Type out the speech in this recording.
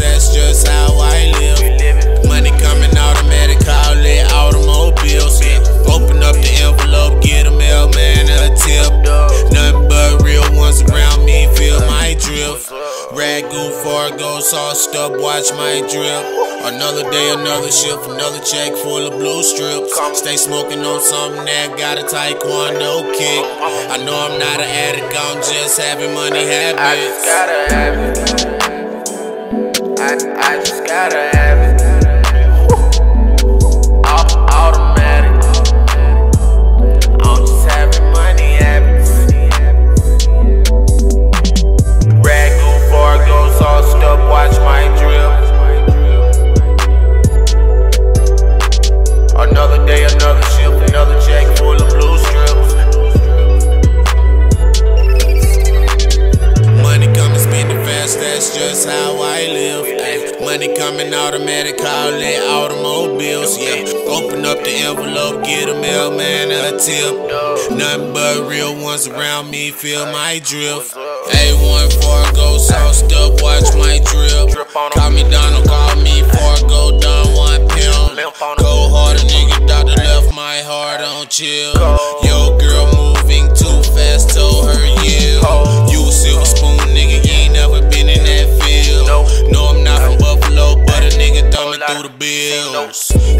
that's just how I live. Money coming automatic, call it automobiles. Open up the envelope, get a mailman a tip. Nothing but real ones around me, feel my drip. Ragu Fargo, sauced up, watch my drip. Another day, another shift, another check full of blue strips. Stay smoking on something that got a taekwondo kick. I know I'm not an addict, I'm just having money I habits. gotta have it. I, I just gotta I live. Ay, money coming automatic, call it automobiles. Yeah, open up the envelope, get a mailman a tip. Nothing but real ones around me, feel my drip. A1 Fargo, sauced up, watch my drip. Call me Donald, call me Fargo, done one pimp. Go harder, nigga, doctor left my heart on chill. house.